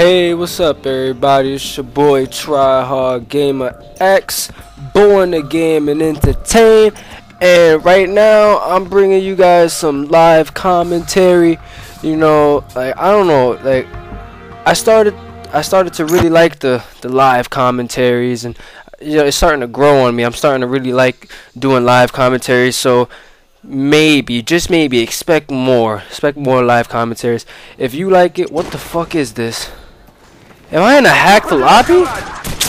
Hey, what's up, everybody? It's your boy Try Hard Gamer X, born to game and entertain. And right now, I'm bringing you guys some live commentary. You know, like I don't know, like I started, I started to really like the the live commentaries, and you know, it's starting to grow on me. I'm starting to really like doing live commentaries. So maybe, just maybe, expect more. Expect more live commentaries. If you like it, what the fuck is this? Am I in a hacked lobby?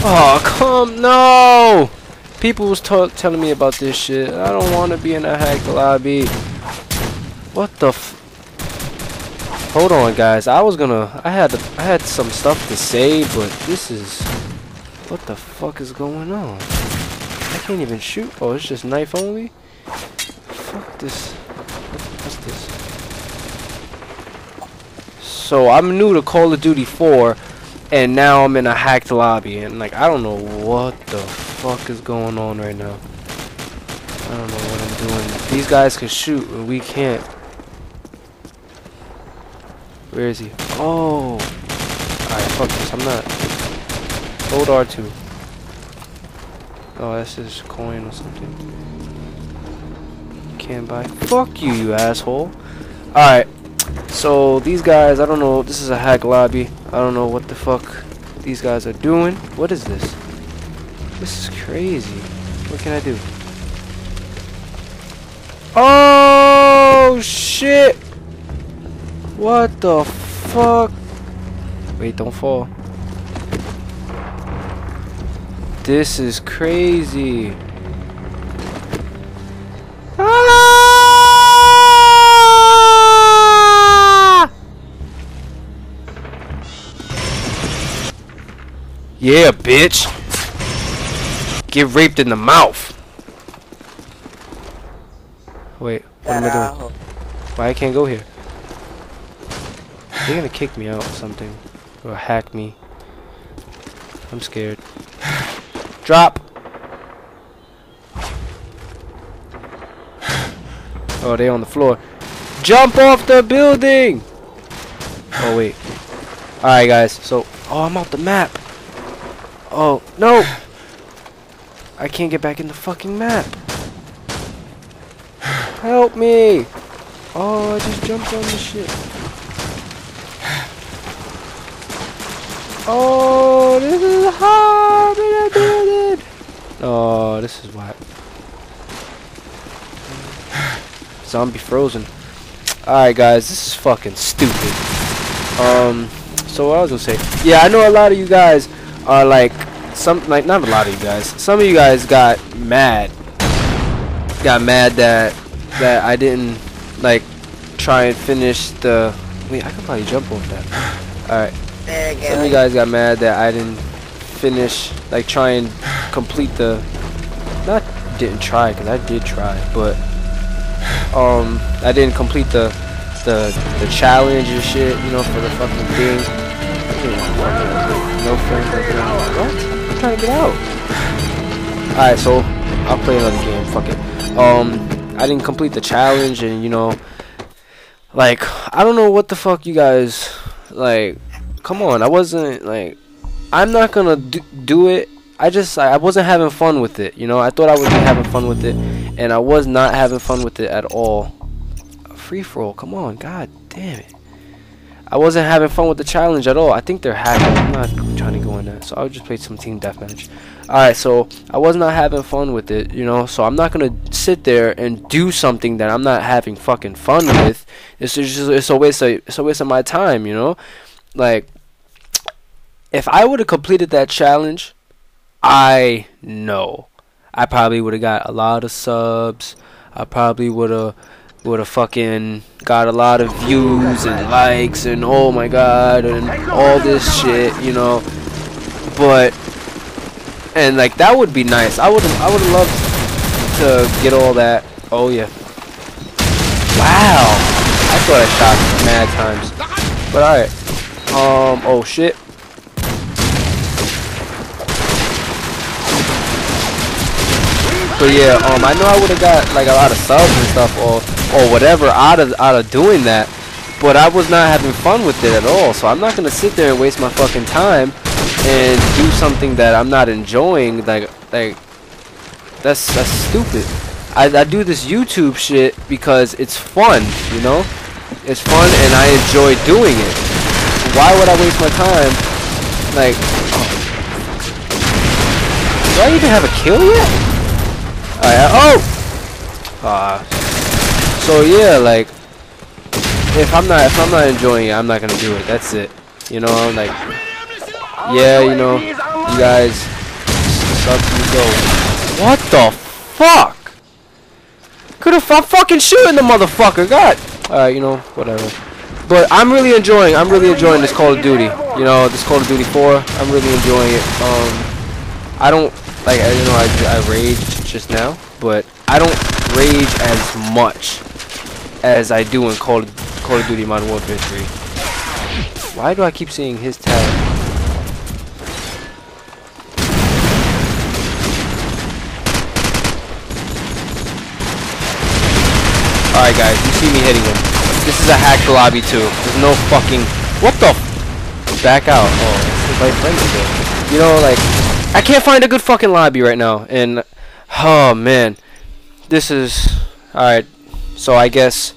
Oh, come no! People was telling me about this shit. I don't want to be in a hacked lobby. What the Hold on, guys. I was gonna. I had. I had some stuff to say, but this is. What the fuck is going on? I can't even shoot. Oh, it's just knife only. Fuck this. What's this? So I'm new to Call of Duty 4 and now I'm in a hacked lobby and like I don't know what the fuck is going on right now. I don't know what I'm doing. These guys can shoot and we can't. Where is he? Oh. Alright fuck this. I'm not. Hold R2 oh that's his coin or something. Can't buy. Fuck you you asshole. Alright so these guys, I don't know. This is a hack lobby. I don't know what the fuck these guys are doing. What is this? This is crazy. What can I do? Oh shit! What the fuck? Wait, don't fall. This is crazy. Yeah, bitch. Get raped in the mouth. Wait, what am I doing? Why I can't go here? They're gonna kick me out or something. Or hack me. I'm scared. Drop! Oh, they on the floor. Jump off the building! Oh, wait. Alright, guys. So, oh, I'm off the map. Oh, no! I can't get back in the fucking map. Help me! Oh, I just jumped on the shit. Oh, this is hard! Oh, this is why. Zombie frozen. Alright guys, this is fucking stupid. Um, so what I was gonna say. Yeah, I know a lot of you guys are like some like not a lot of you guys. Some of you guys got mad. Got mad that that I didn't like try and finish the wait, I could probably jump over that. Alright. Some of you guys got mad that I didn't finish like try and complete the not didn't try because I did try, but um I didn't complete the the the challenge and shit, you know, for the fucking thing. No friends What? Trying to get out. Alright, so I'll play another game. Fuck it. Um, I didn't complete the challenge, and you know, like I don't know what the fuck you guys like. Come on, I wasn't like. I'm not gonna do, do it. I just I wasn't having fun with it. You know, I thought I be having fun with it, and I was not having fun with it at all. Free for all. Come on, god damn it. I wasn't having fun with the challenge at all. I think they're hacking. I'm not trying to go in that. So I'll just play some team deathmatch. Alright, so I was not having fun with it, you know. So I'm not gonna sit there and do something that I'm not having fucking fun with. It's just it's a waste of it's a waste of my time, you know. Like if I would have completed that challenge, I know I probably would have got a lot of subs. I probably would have would have fucking got a lot of views and likes and oh my god and all this shit, you know. But and like that would be nice. I would I would love to get all that. Oh yeah. Wow. I thought I shot mad times. But alright. Um oh shit. But yeah, um I know I would have got like a lot of subs and stuff or or whatever out of out of doing that. but I was not having fun with it at all. So I'm not gonna sit there and waste my fucking time and do something that I'm not enjoying. Like, like that's that's stupid. I, I do this YouTube shit because it's fun, you know? It's fun and I enjoy doing it. Why would I waste my time? Like, oh. do I even have a kill yet? Alright, oh! Uh, so yeah, like, if I'm not if I'm not enjoying it, I'm not gonna do it. That's it. You know, I'm like, yeah, you know, you guys, suck go. What the fuck? Could have I'm fucking shooting the motherfucker. God. Alright, you know, whatever. But I'm really enjoying I'm really enjoying this Call of Duty. You know, this Call of Duty 4. I'm really enjoying it. Um I don't like you know I I raged just now, but I don't rage as much as I do in Call of, Call of Duty Modern Warfare 3. Why do I keep seeing his tag? Alright guys, you see me hitting him. This is a hacked lobby too. There's no fucking... What the... Back out. Oh, my friend You know, like... I can't find a good fucking lobby right now. And... Oh, man. This is... Alright. So I guess...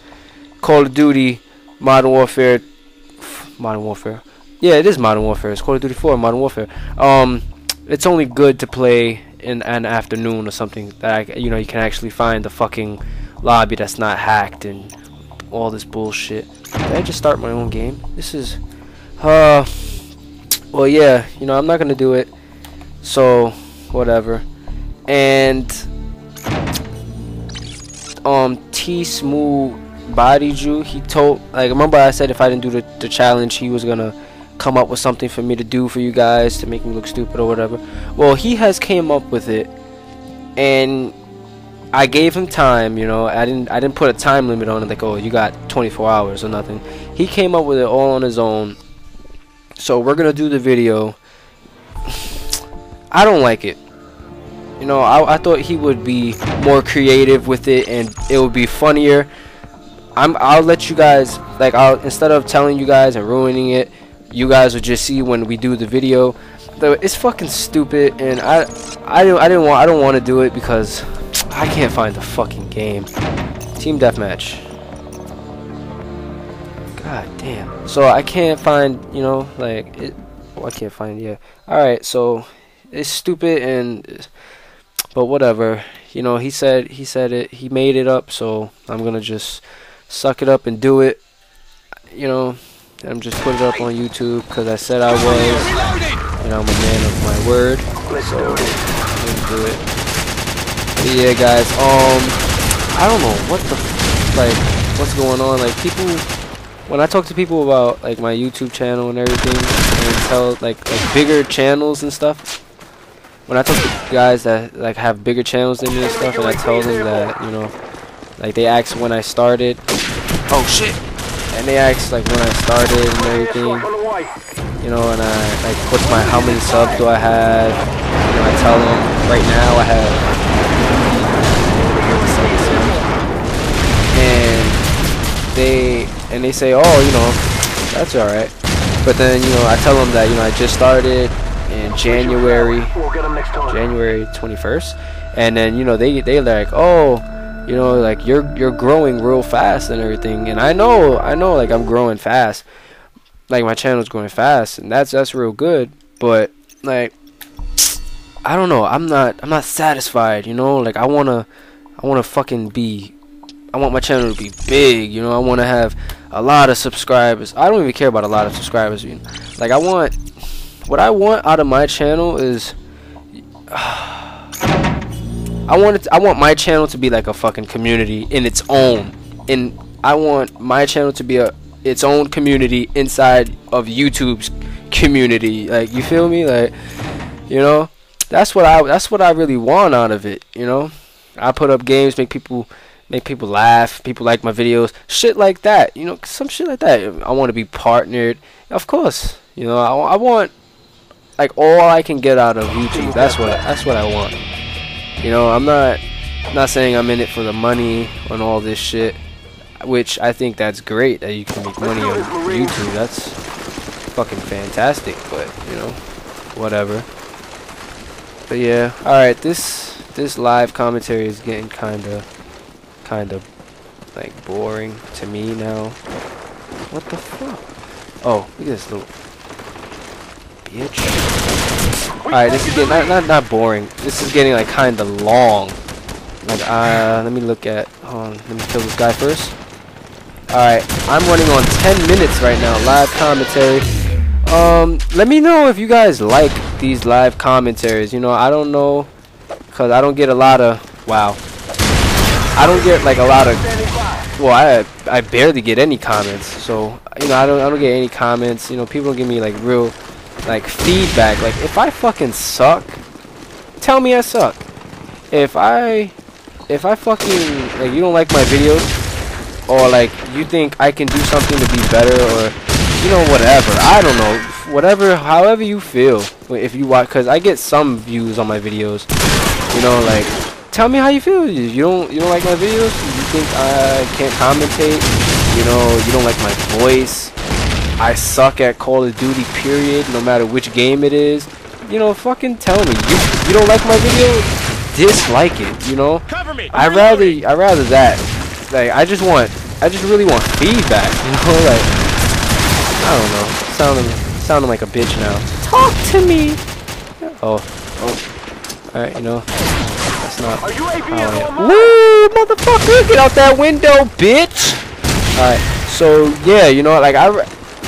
Call of Duty... Modern Warfare... Modern Warfare. Yeah, it is Modern Warfare. It's Call of Duty 4 Modern Warfare. Um... It's only good to play in an afternoon or something that I, you know you can actually find the fucking lobby that's not hacked and all this bullshit. Did I just start my own game? This is, uh, well, yeah, you know, I'm not gonna do it. So, whatever. And, um, T Smooth Body Jew, he told, like, remember I said if I didn't do the, the challenge, he was gonna come up with something for me to do for you guys to make me look stupid or whatever. Well, he has came up with it, and I gave him time, you know. I didn't I didn't put a time limit on it like, "Oh, you got 24 hours or nothing." He came up with it all on his own. So, we're going to do the video. I don't like it. You know, I, I thought he would be more creative with it and it would be funnier. I'm I'll let you guys like I'll instead of telling you guys and ruining it, you guys will just see when we do the video. Though it's fucking stupid and I I didn't I didn't want I don't want to do it because I can't find the fucking game. Team deathmatch. God damn. So I can't find, you know, like it. Oh, I can't find. Yeah. All right. So it's stupid and, but whatever. You know, he said he said it. He made it up. So I'm gonna just suck it up and do it. You know, I'm just put it up on YouTube because I said I was, and I'm a man of my word. So let's do it. But yeah, guys. Um, I don't know what the like what's going on. Like people, when I talk to people about like my YouTube channel and everything, and tell like like bigger channels and stuff. When I talk to guys that like have bigger channels than me and stuff, and I tell them that you know, like they ask when I started. Oh shit! And they ask like when I started and everything. You know, and I like what's my how many subs do I have? You know, I tell them right now I have And they and they say, oh, you know, that's all right. But then you know, I tell them that you know I just started in January, January 21st, and then you know they they like, oh, you know, like you're you're growing real fast and everything, and I know I know like I'm growing fast, like my channel's growing fast, and that's that's real good. But like, I don't know, I'm not I'm not satisfied, you know, like I wanna I wanna fucking be I want my channel to be big, you know. I want to have a lot of subscribers. I don't even care about a lot of subscribers, you know. Like I want what I want out of my channel is I want it to, I want my channel to be like a fucking community in its own. And I want my channel to be a its own community inside of YouTube's community. Like you feel me? Like you know, that's what I that's what I really want out of it, you know. I put up games, make people make people laugh. People like my videos, shit like that. You know, some shit like that. I want to be partnered, of course. You know, I, I want like all I can get out of YouTube. That's what that's what I want. You know, I'm not not saying I'm in it for the money on all this shit. which I think that's great that you can make money on YouTube. That's fucking fantastic, but you know, whatever. But yeah, all right. This this live commentary is getting kind of kind of like boring to me now. What the fuck? Oh, look at this little bitch. Alright, this is getting not, not not boring. This is getting like kinda long. Like uh let me look at hold on, let me kill this guy first. Alright, I'm running on 10 minutes right now, live commentary. Um, let me know if you guys like these live commentaries. You know, I don't know, cause I don't get a lot of wow. I don't get like a lot of well, I I barely get any comments. So you know, I don't I don't get any comments. You know, people don't give me like real like feedback. Like if I fucking suck, tell me I suck. If I if I fucking like you don't like my videos or like you think I can do something to be better or you know whatever. I don't know. Whatever however you feel if you watch cuz I get some views on my videos. You know like tell me how you feel. You don't you don't like my videos? You think I can't commentate? You know, you don't like my voice. I suck at Call of Duty period, no matter which game it is. You know, fucking tell me. You, you don't like my video? Dislike it, you know? Cover me. I rather I rather that. Like I just want I just really want feedback, you know, like I don't know. Sounding sounding like a bitch now. Talk to me. Oh, oh. Alright, you know. That's not Are you AV how. Woo, motherfucker, get out that window, bitch. Alright, so yeah, you know, like I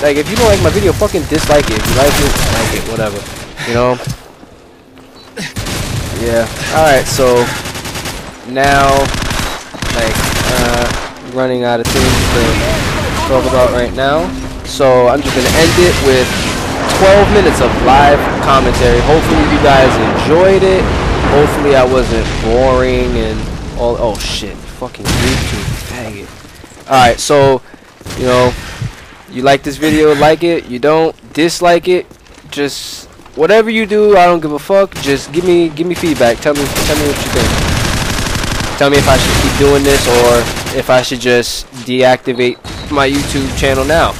like if you don't like my video, fucking dislike it. If you like it, like it, whatever. You know? Yeah. Alright, so now like uh running out of things to talk about right now. So I'm just gonna end it with 12 minutes of live commentary. Hopefully you guys enjoyed it. Hopefully I wasn't boring and all oh shit. Fucking YouTube faggot. Alright, so you know you like this video, like it, you don't, dislike it, just whatever you do, I don't give a fuck. Just give me give me feedback. Tell me tell me what you think. Tell me if I should keep doing this or if I should just deactivate my YouTube channel now.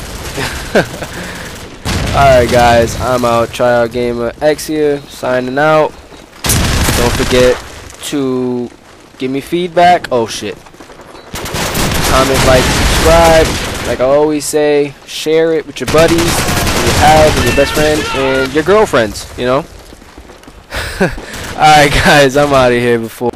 Alright guys, I'm out. Try Hard Gamer X here, signing out. Don't forget to give me feedback. Oh shit. Comment, like, subscribe. Like I always say, share it with your buddies, your pals, and your best friend, and your girlfriends, you know? Alright guys, I'm out of here before